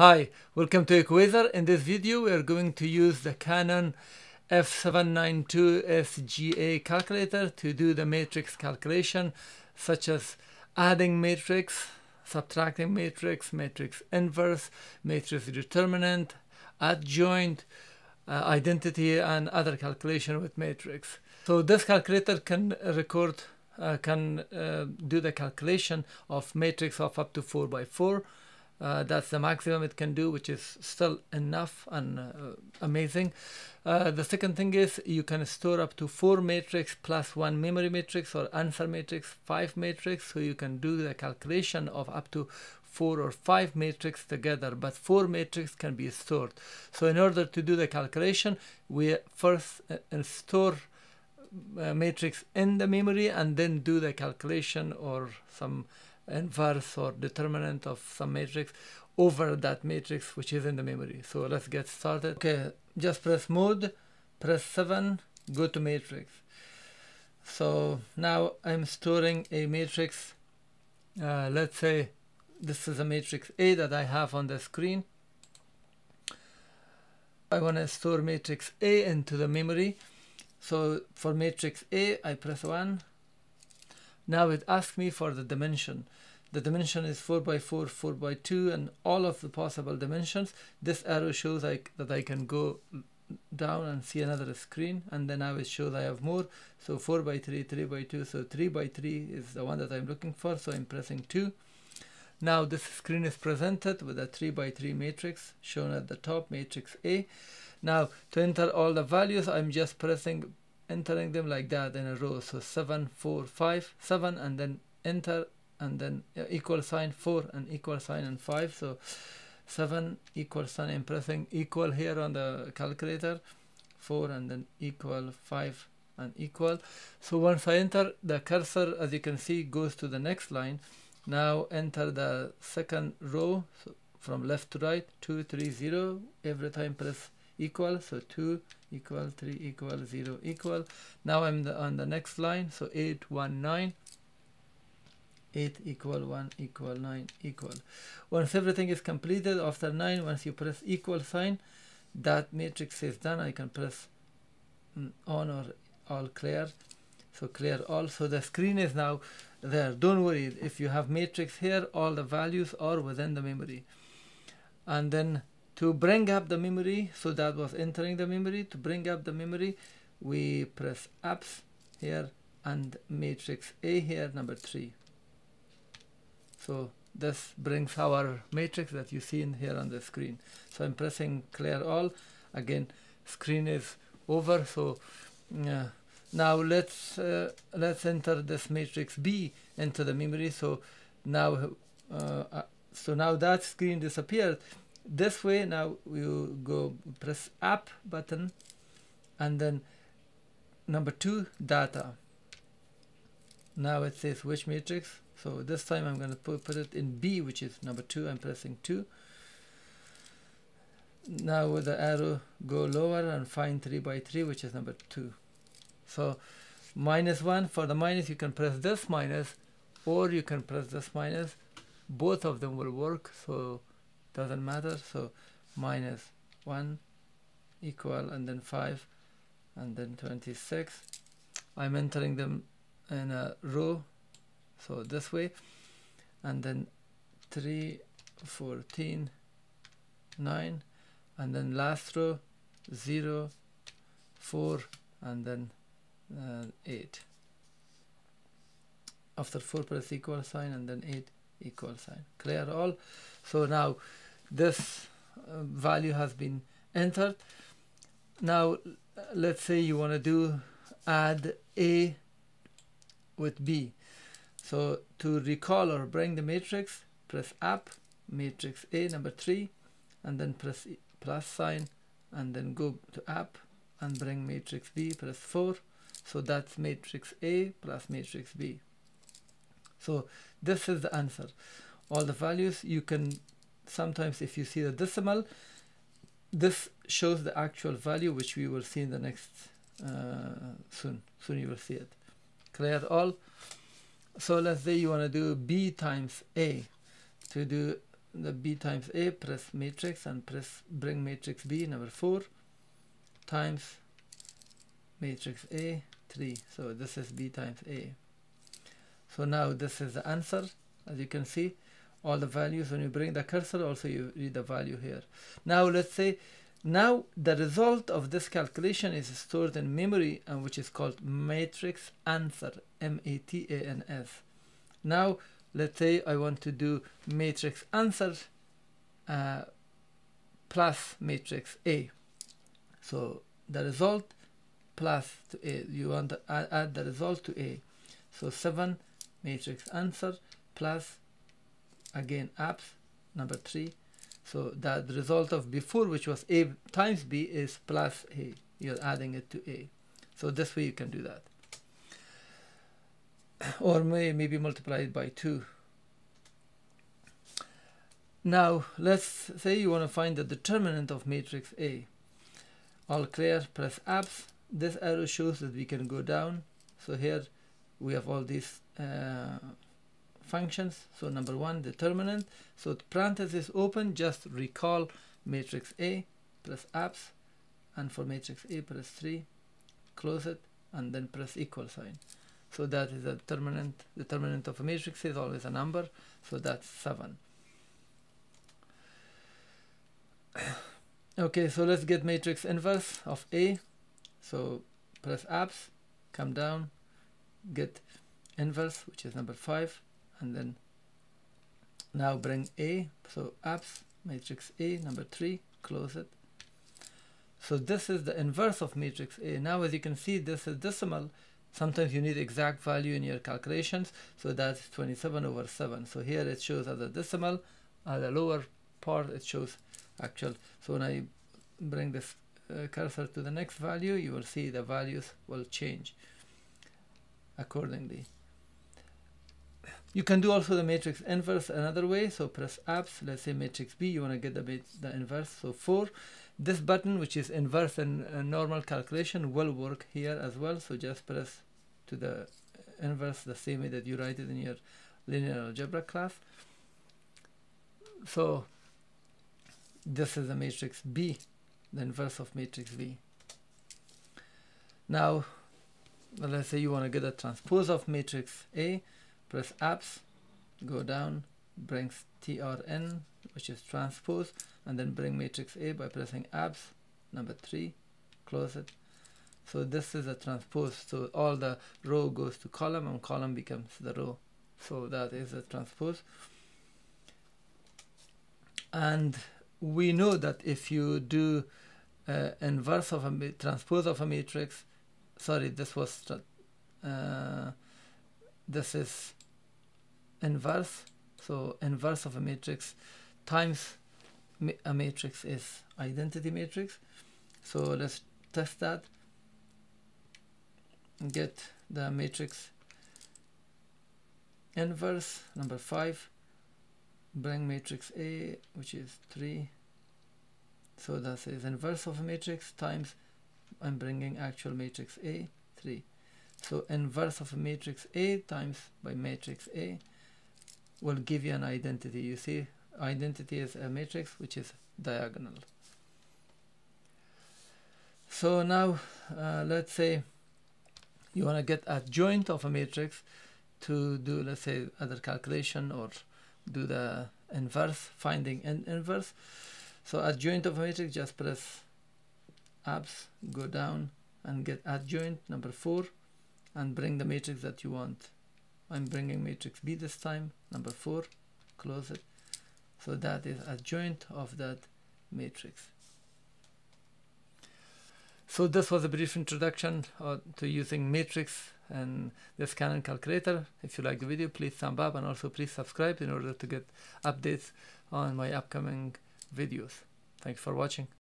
Hi, welcome to Equaser. In this video we are going to use the Canon F792 SGA calculator to do the matrix calculation such as adding matrix, subtracting matrix, matrix inverse, matrix determinant, adjoint, uh, identity and other calculation with matrix. So this calculator can record, uh, can uh, do the calculation of matrix of up to 4 by 4 uh, that's the maximum it can do, which is still enough and uh, amazing. Uh, the second thing is you can store up to four matrix plus one memory matrix or answer matrix, five matrix. So you can do the calculation of up to four or five matrix together, but four matrix can be stored. So in order to do the calculation, we first uh, store uh, matrix in the memory and then do the calculation or some inverse or determinant of some matrix over that matrix which is in the memory. So let's get started. Okay, just press mode, press 7, go to matrix. So now I'm storing a matrix, uh, let's say this is a matrix A that I have on the screen. I want to store matrix A into the memory. So for matrix A, I press 1. Now it asks me for the dimension. The dimension is 4 by 4 4 by 2 and all of the possible dimensions. This arrow shows I, that I can go down and see another screen and then now it shows I have more. So 4 by 3 3 by 2 so 3 by 3 is the one that I'm looking for so I'm pressing 2 now this screen is presented with a 3 by 3 matrix shown at the top matrix A. Now to enter all the values I'm just pressing entering them like that in a row. So 7 4 5 7 and then enter and then equal sign 4 and equal sign and 5 so 7 equal sign I'm pressing equal here on the calculator. 4 and then equal 5 and equal. So once I enter the cursor as you can see goes to the next line. Now enter the second row so from left to right 2 3 0 every time press equal so 2 equal 3 equal 0 equal now I'm the, on the next line so 8 1 9 8 equal 1 equal 9 equal. Once everything is completed after 9, once you press equal sign, that matrix is done. I can press mm, on or all clear. So clear all. So the screen is now there. Don't worry. If you have matrix here, all the values are within the memory. And then to bring up the memory, so that was entering the memory. To bring up the memory, we press apps here and matrix A here, number 3. So this brings our matrix that you see in here on the screen. So I'm pressing clear all. Again, screen is over. So uh, now let's uh, let's enter this matrix B into the memory. So now uh, uh so now that screen disappeared. This way now we go press app button and then number two data. Now it says which matrix so this time I'm going to put, put it in B, which is number 2. I'm pressing 2. Now with the arrow, go lower and find 3 by 3, which is number 2. So minus 1, for the minus you can press this minus or you can press this minus. Both of them will work, so doesn't matter. So minus 1 equal and then 5 and then 26. I'm entering them in a row so this way and then 3 14 9 and then last row 0 4 and then uh, 8 after 4 press equal sign and then 8 equal sign clear all so now this uh, value has been entered now let's say you want to do add a with b so to recall or bring the matrix, press up, matrix A number 3, and then press plus sign, and then go to app and bring matrix B, press 4. So that's matrix A plus matrix B. So this is the answer. All the values you can sometimes if you see the decimal, this shows the actual value which we will see in the next uh, soon. Soon you will see it. Clear all? so let's say you want to do b times a to do the b times a press matrix and press bring matrix b number 4 times matrix a 3 so this is b times a so now this is the answer. As you can see all the values when you bring the cursor also you read the value here. Now let's say now the result of this calculation is stored in memory and which is called matrix answer m-a-t-a-n-s now let's say I want to do matrix answer uh, plus matrix A. So the result plus to A. You want to add, add the result to A. So 7 matrix answer plus again apps number 3 so that the result of before which was A times B is plus A. You're adding it to A. So this way you can do that. Or may maybe multiplied by 2 now let's say you want to find the determinant of matrix A. All clear press apps. This arrow shows that we can go down. So here we have all these uh, functions. So number one determinant. So parenthesis open just recall matrix A press apps and for matrix A press 3 close it and then press equal sign. So that is a determinant. Determinant of a matrix is always a number. So that's 7 okay so let's get matrix inverse of A. So press apps come down get inverse which is number 5 and then now bring A so apps matrix A number 3 close it. So this is the inverse of matrix A. Now as you can see this is decimal. Sometimes you need exact value in your calculations so that's 27 over 7 so here it shows as a decimal. At the lower part it shows actual. So when I bring this uh, cursor to the next value you will see the values will change accordingly. You can do also the matrix inverse another way so press apps let's say matrix B you want to get the, the inverse so 4 this button which is inverse and uh, normal calculation will work here as well so just press to the inverse the same way that you write it in your linear algebra class. So this is the matrix B the inverse of matrix B now let's say you want to get a transpose of matrix A press apps go down brings trn which is transpose and then bring matrix A by pressing apps number 3 close it. So this is a transpose. So all the row goes to column and column becomes the row. So that is a transpose. And we know that if you do uh, inverse of a transpose of a matrix sorry this was uh, this is inverse. So inverse of a matrix times a matrix is identity matrix. So let's test that get the matrix inverse number 5 bring matrix A which is 3 so that is inverse of a matrix times I'm bringing actual matrix A 3 so inverse of matrix A times by matrix A will give you an identity. You see identity is a matrix which is diagonal. So now uh, let's say you want to get adjoint of a matrix to do let's say other calculation or do the inverse finding in inverse. So adjoint of a matrix just press apps go down and get adjoint number four and bring the matrix that you want I'm bringing matrix B this time number four close it so that is adjoint of that matrix so this was a brief introduction uh, to using matrix and the Canon calculator. If you like the video, please thumb up and also please subscribe in order to get updates on my upcoming videos. Thanks for watching.